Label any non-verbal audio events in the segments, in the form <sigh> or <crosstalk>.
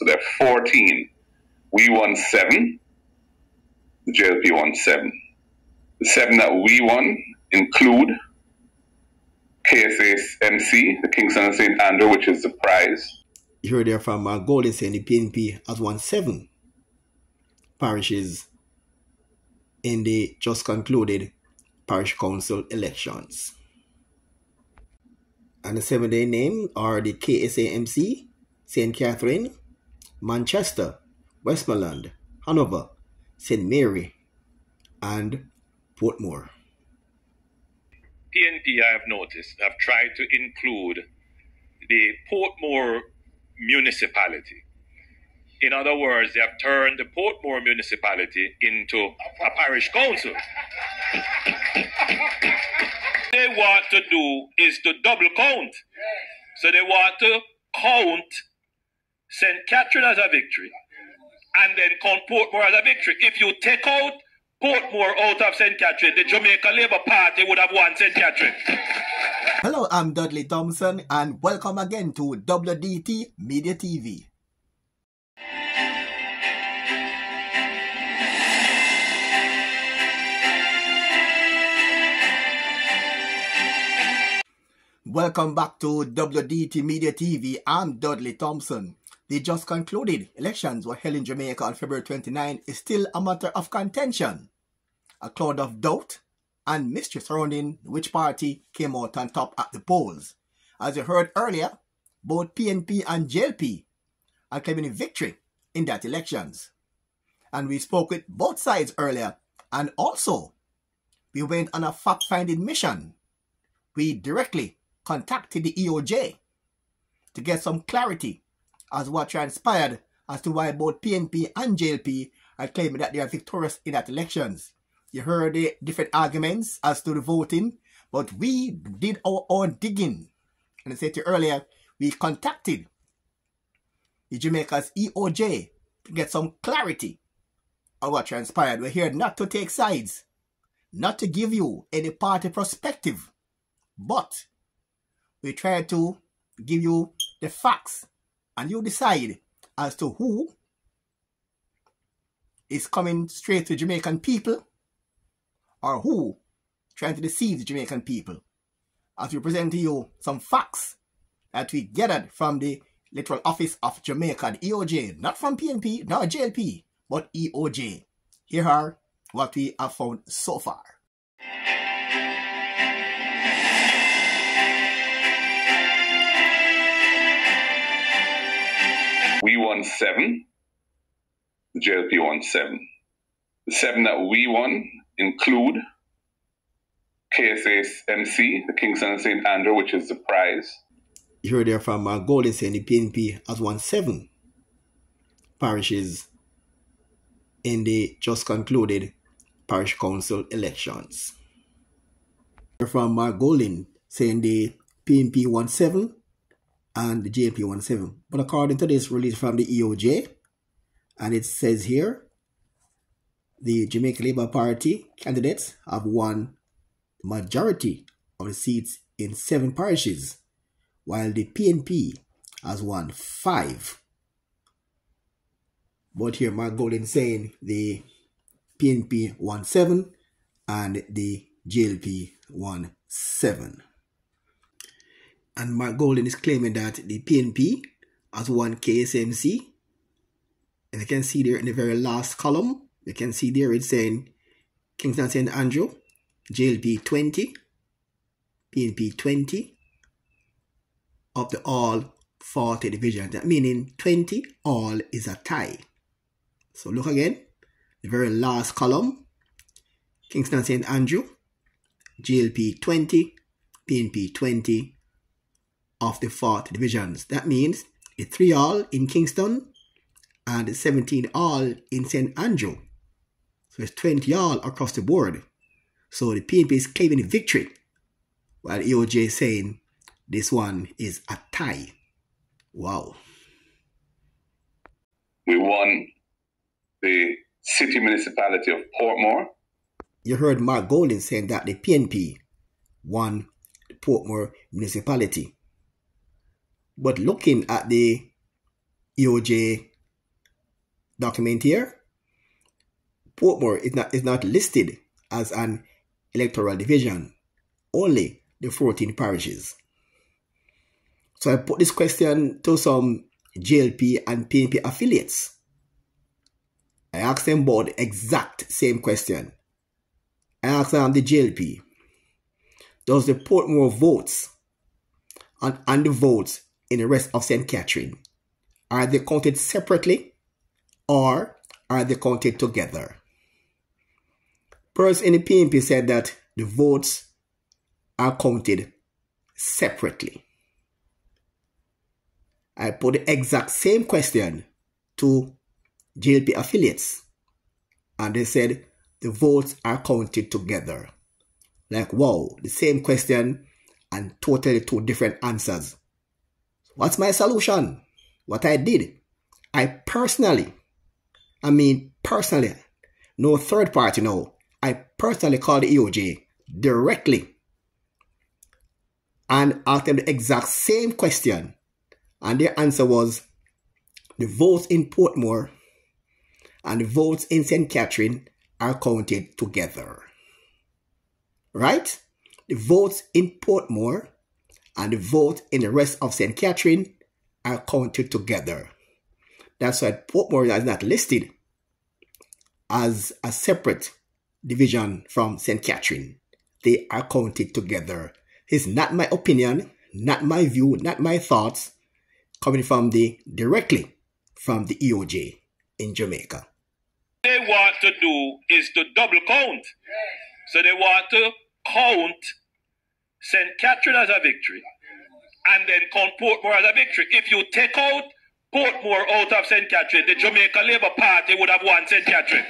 So there are 14. We won seven. The JLP won seven. The seven that we won include KSA MC, the Kingston and St. Andrew, which is the prize. You heard there from uh, Golding saying the PNP has won seven parishes in the just concluded parish council elections. And the seven day name are the KSAMC, St. Catherine, Manchester, Westmoreland, Hanover, St. Mary, and Portmore. PNP, I have noticed, have tried to include the Portmore municipality. In other words, they have turned the Portmore municipality into a parish council. <laughs> they want to do is to double count. So they want to count St. Catherine as a victory and then count Portmore as a victory. If you take out Portmore out of St. Catherine, the Jamaica Labour Party would have won St. Catherine. Hello, I'm Dudley Thompson, and welcome again to WDT Media TV. Welcome back to WDT Media TV. I'm Dudley Thompson. The just concluded elections were held in Jamaica on February 29 is still a matter of contention. A cloud of doubt and mystery surrounding which party came out on top at the polls. As you heard earlier, both PNP and JLP are claiming a victory in that elections. And we spoke with both sides earlier, and also we went on a fact-finding mission. We directly contacted the EOJ to get some clarity as what transpired as to why both PNP and JLP are claiming that they are victorious in that elections. You heard the different arguments as to the voting, but we did our own digging. And I said to you earlier, we contacted the Jamaica's EOJ to get some clarity on what transpired. We're here not to take sides, not to give you any party perspective, but we try to give you the facts and you decide as to who is coming straight to Jamaican people or who trying to deceive the Jamaican people. As we present to you some facts that we gathered from the electoral office of Jamaica, the EOJ, not from PNP, not JLP, but EOJ. Here are what we have found so far. We won seven. The JLP seven. The seven that we won include KSA MC, the Kingston and St. Andrew, which is the prize. You heard there from uh, Golding saying the PNP has won seven parishes in the just concluded parish council elections. From Mark Golding saying the PNP won seven and the JLP won seven. But according to this release from the EOJ, and it says here, the Jamaica Labour Party candidates have won the majority of the seats in seven parishes, while the PNP has won five. But here Mark Golding saying the PNP won seven and the JLP won seven. And Mark Golding is claiming that the PNP has won KSMC. And you can see there in the very last column, you can see there it's saying Kingston St. Andrew, JLP 20, PNP 20, of the all 40 divisions. That meaning 20 all is a tie. So look again, the very last column, Kingston St. Andrew, JLP 20, PNP 20 of the fourth divisions. That means a 3 all in Kingston and 17 all in St. Andrew. So it's 20 all across the board. So the PNP is claiming a victory, while EOJ is saying this one is a tie. Wow. We won the city municipality of Portmore. You heard Mark Golding saying that the PNP won the Portmore municipality. But looking at the EOJ document here, Portmore is not, is not listed as an electoral division, only the 14 parishes. So I put this question to some JLP and PNP affiliates. I asked them about the exact same question. I asked them the JLP, does the Portmore votes and, and the votes in the rest of St. Catherine, are they counted separately or are they counted together? Person in the PNP said that the votes are counted separately. I put the exact same question to JLP affiliates and they said the votes are counted together. Like, wow, the same question and totally two different answers. What's my solution? What I did, I personally, I mean personally, no third party, no, I personally called the EOJ directly and asked them the exact same question. And their answer was the votes in Portmore and the votes in St. Catherine are counted together. Right? The votes in Portmore and the vote in the rest of St. Catherine are counted together. That's why Portmore is not listed as a separate division from St. Catherine. They are counted together. It's not my opinion, not my view, not my thoughts, coming from the directly from the EOJ in Jamaica. They want to do is to double count. So they want to count St. Catherine as a victory and then count Portmore as a victory. If you take out Portmore out of St. Catherine, the Jamaica Labour Party would have won St. Catherine.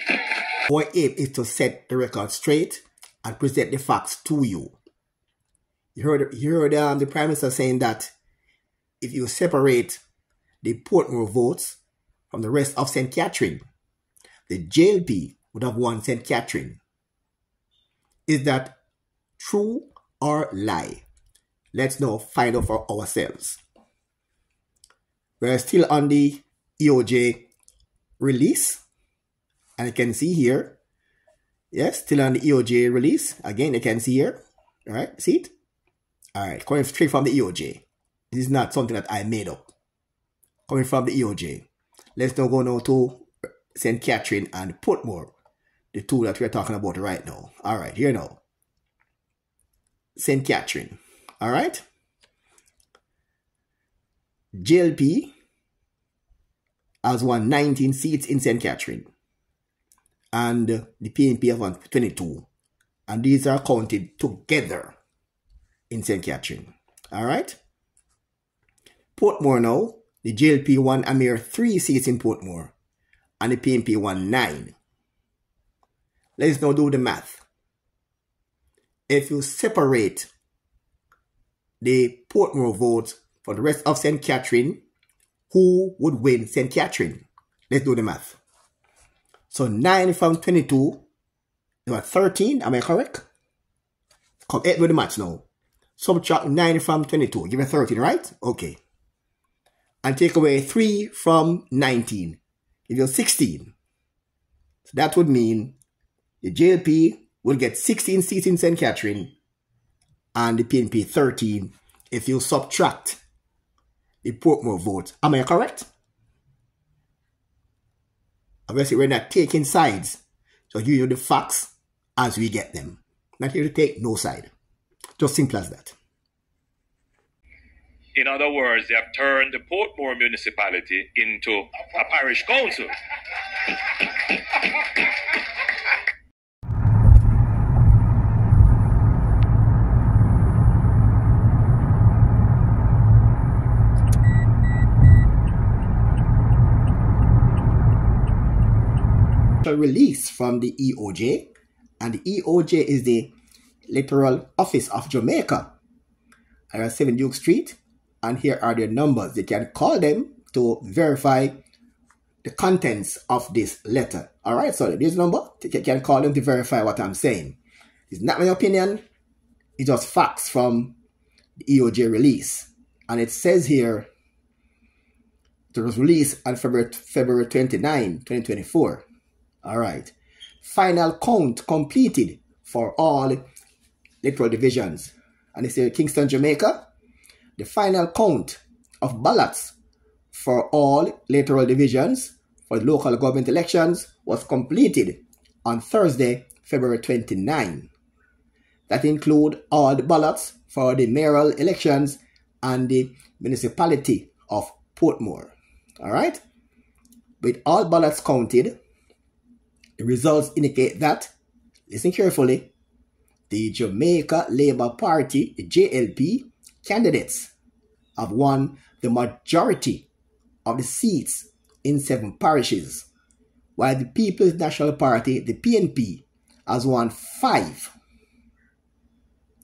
Our aim is to set the record straight and present the facts to you. You heard, you heard um, the Prime Minister saying that if you separate the Portmore votes from the rest of St. Catherine, the JLP would have won St. Catherine. Is that true or lie? Let's now find out for ourselves. We're still on the EOJ release. And you can see here, yes, still on the EOJ release. Again, you can see here, all right, see it? All right, coming straight from the EOJ. This is not something that I made up. Coming from the EOJ. Let's now go now to St. Catherine and Portmore, the two that we're talking about right now. All right, here now. St. Catherine. All right. JLP has won 19 seats in St. Catherine. And the PNP has won 22. And these are counted together in St. Catherine. All right. Portmore now, the JLP won a mere three seats in Portmore. And the PNP won nine. Let's now do the math. If you separate the Portmore vote for the rest of St. Catherine, who would win St. Catherine? Let's do the math. So 9 from 22, you are 13, am I correct? Come, eight with the math now. Subtract 9 from 22, give me 13, right? Okay. And take away 3 from 19, give you 16. So that would mean the JLP will get 16 seats in St. Catherine and the PNP 13 if you subtract the Portmore vote. Am I correct? Obviously, we're not taking sides. So you the facts as we get them. Not here to take no side. Just simple as that. In other words, they have turned the Portmore municipality into a parish council. <laughs> release from the EOJ, and the EOJ is the Electoral Office of Jamaica. I have 7 Duke Street, and here are their numbers. You can call them to verify the contents of this letter. All right, so this number, you can call them to verify what I'm saying. It's not my opinion, it's just facts from the EOJ release. And it says here, It was released on February, February 29, 2024. All right. Final count completed for all electoral divisions. And it's in Kingston, Jamaica. The final count of ballots for all electoral divisions for local government elections was completed on Thursday, February 29. That include all the ballots for the mayoral elections and the municipality of Portmore. All right? With all ballots counted, the results indicate that, listen carefully, the Jamaica Labour Party, the JLP, candidates have won the majority of the seats in seven parishes, while the People's National Party, the PNP, has won five.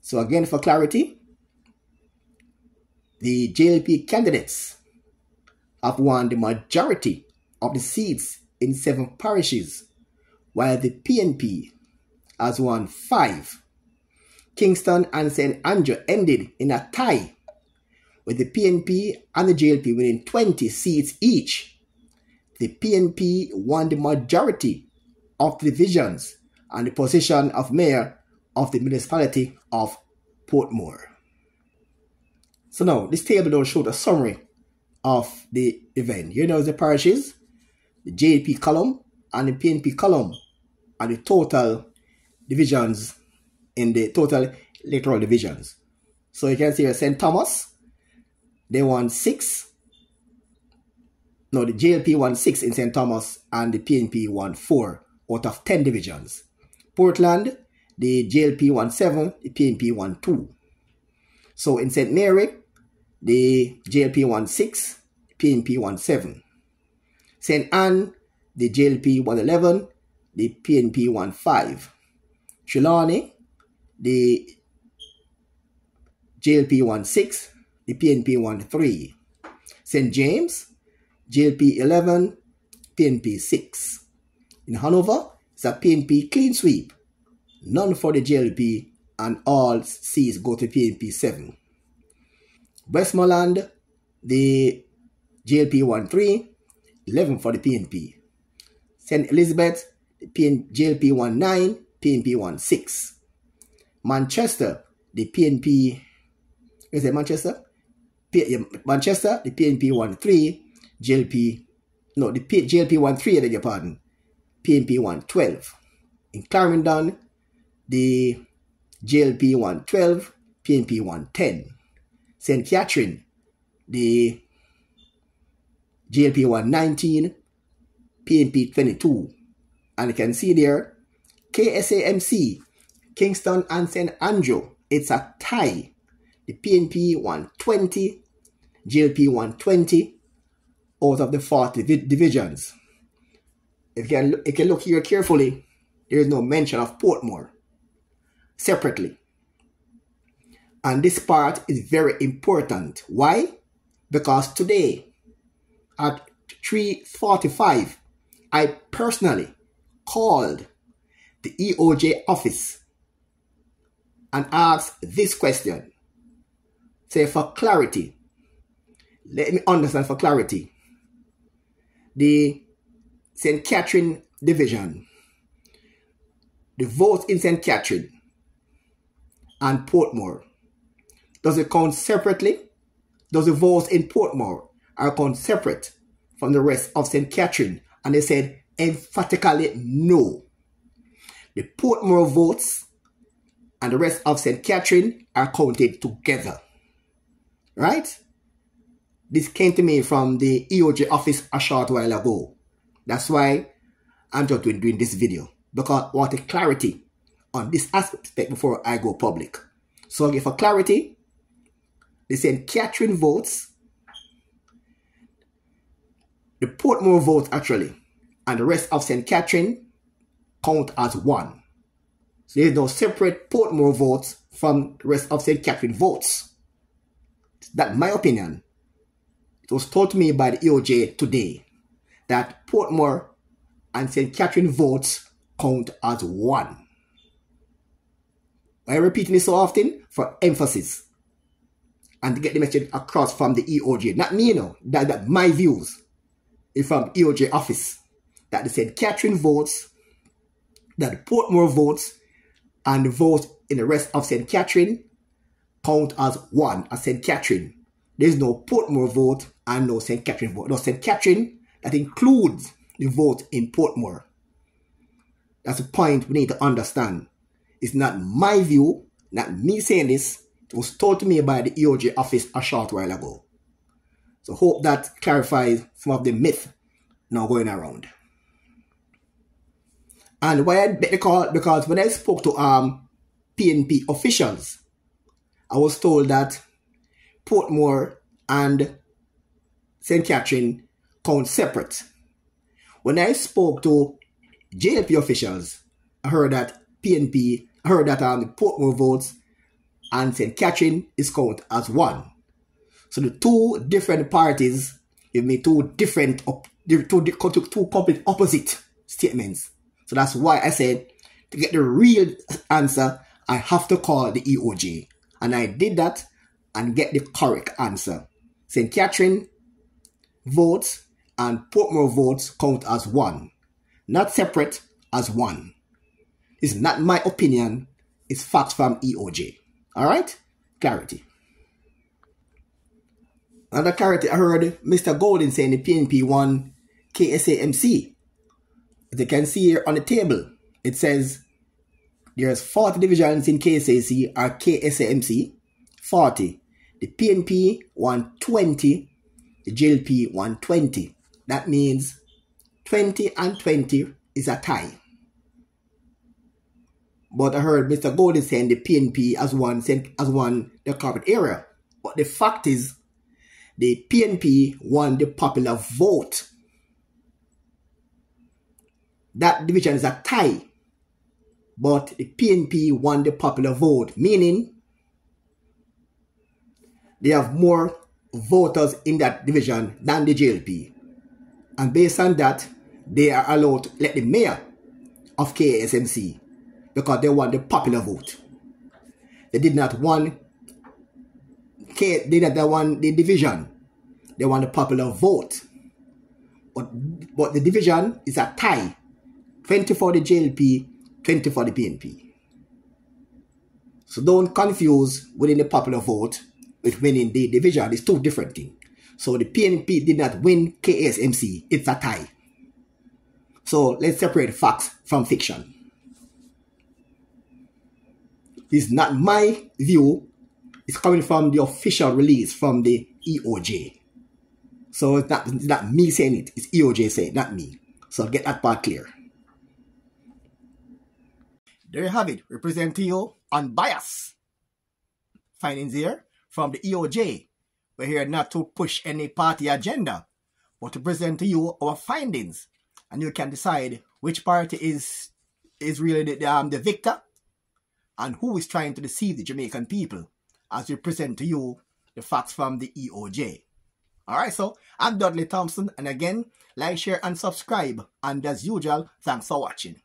So, again, for clarity, the JLP candidates have won the majority of the seats in seven parishes, while the PNP has won five. Kingston and St. Andrew ended in a tie, with the PNP and the JLP winning 20 seats each. The PNP won the majority of the divisions and the position of mayor of the municipality of Portmore. So now, this table does show a summary of the event. Here now is the parishes, the JLP column and the PNP column, and the total divisions in the total electoral divisions. So you can see St. Thomas, they won six. No, the JLP won six in St. Thomas and the PNP won four out of 10 divisions. Portland, the JLP won seven, the PNP won two. So in St. Mary, the JLP won six, PNP won seven. St. Ann, the JLP won 11, the PNP won five. Trelawny, the JLP won 6, the PNP won 3. St. James, JLP 11, PNP 6. In Hanover, it's a PNP clean sweep. None for the JLP and all C's go to PNP 7. Westmoreland, the JLP won 3, 11 for the PNP. St. Elizabeth, the PN, JLP won 9, PNP won 6. Manchester, the PNP, is it Manchester? P, Manchester, the PNP won 3, JLP, no, the P, JLP won 3, I beg your pardon. PNP won 12. In Clarendon, the JLP won 12, PNP won 10. St. Catherine, the JLP won 19, PNP 22. And you can see there, KSAMC Kingston and St. Andrew, it's a tie. The PNP 120, JLP 120 out of the 40 divisions. If you, can, if you can look here carefully, there is no mention of Portmore separately. And this part is very important. Why? Because today at 3.45, I personally called the EOJ office and asked this question. Say, for clarity, let me understand for clarity. The St. Catherine Division, the votes in St. Catherine and Portmore, does it count separately? Does the votes in Portmore are count separate from the rest of St. Catherine? And they said emphatically no. The Portmore votes and the rest of St. Catherine are counted together. Right? This came to me from the EOJ office a short while ago. That's why I'm just doing, this video. Because I want a clarity on this aspect before I go public. So again, for clarity, the St. Catherine votes, the Portmore votes actually, and the rest of St. Catherine count as one. So there's no separate Portmore votes from the rest of St. Catherine votes. That's my opinion. It was told to me by the EOJ today that Portmore and St. Catherine votes count as one. I am repeating this so often for emphasis. and to get the message across from the EOJ. Not me, you know, that, that my views is from EOJ office. That they said Catherine votes, that Portmore votes, and the votes in the rest of St. Catherine count as one as St. Catherine. There's no Portmore vote and no St. Catherine vote. No St. Catherine, that includes the vote in Portmore. That's a point we need to understand. It's not my view, not me saying this. It was told to me by the EOJ office a short while ago. So hope that clarifies some of the myth now going around. And why I call because when I spoke to um PNP officials, I was told that Portmore and St. Catherine count separate. When I spoke to JLP officials, I heard that PNP, I heard that um, the Portmore votes and St. Catherine is counted as one. So the two different parties give me two different, two, two, two complete opposite statements. So that's why I said to get the real answer, I have to call the EOJ. And I did that and get the correct answer. St. Catherine votes and Portmore votes count as one, not separate as one. It's not my opinion, it's facts from EOJ. Alright? Clarity. Another clarity, I heard Mr. Golding saying the PNP won KSAMC. As you can see here on the table, it says there's 40 divisions in KSAC or KSAMC, 40. The PNP 120, the JLP 120. That means 20 and 20 is a tie. But I heard Mr. Golding saying the PNP as one as one the corporate area. But the fact is, the PNP won the popular vote. That division is a tie. But the PNP won the popular vote, meaning they have more voters in that division than the JLP. And based on that, they are allowed to let the mayor of KSMC because they won the popular vote. They did not want K they did not want the division. They won the popular vote. But but the division is a tie. 20 for the JLP, 20 for the PNP. So don't confuse winning the popular vote with winning the division. It's two different things. So the PNP did not win KSMC. It's a tie. So let's separate facts from fiction. It's not my view. It's coming from the official release from the EOJ. So it's not, it's not me saying it. It's EOJ saying it, not me. So get that part clear. There you have it. Represent to you unbiased findings here from the EOJ. We're here not to push any party agenda, but to present to you our findings. And you can decide which party is is really the, um, the victor and who is trying to deceive the Jamaican people as we present to you the facts from the EOJ. Alright, so I'm Dudley Thompson, and again, like, share, and subscribe. And as usual, thanks for watching.